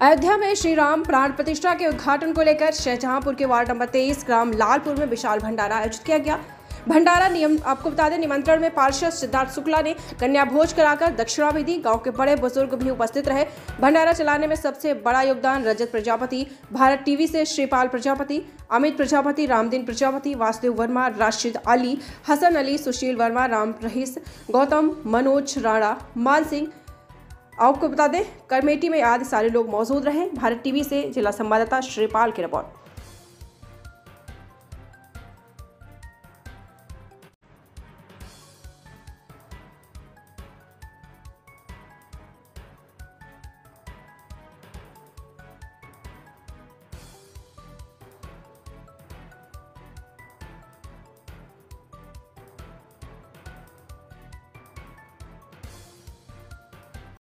अयोध्या में श्री राम प्राण प्रतिष्ठा के उद्घाटन को लेकर शाहजहांपुर के वार्ड नंबर तेईस, ग्राम लालपुर में विशाल भंडारा आयोजित किया गया। भंडारा नियम, आपको बता दें, निमंत्रण में पार्षद सिद्धार्थ शुक्ला ने कन्या भोज कराकर दक्षिणा भी दी गाँव के बड़े बुज़ुर्ग भी उपस्थित रहे। भंडारा चलाने में सबसे बड़ा योगदान रजत प्रजापति, भारत टीवी से श्रीपाल प्रजापति, अमित प्रजापति, रामदीन प्रजापति, वासुदेव वर्मा, राशिद अली, हसन अली, सुशील वर्मा, राम रहीस, गौतम, मनोज राणा, मान सिंह आपको बता दें कमेटी में आज सारे लोग मौजूद रहे। भारत टीवी से जिला संवाददाता श्रीपाल की रिपोर्ट।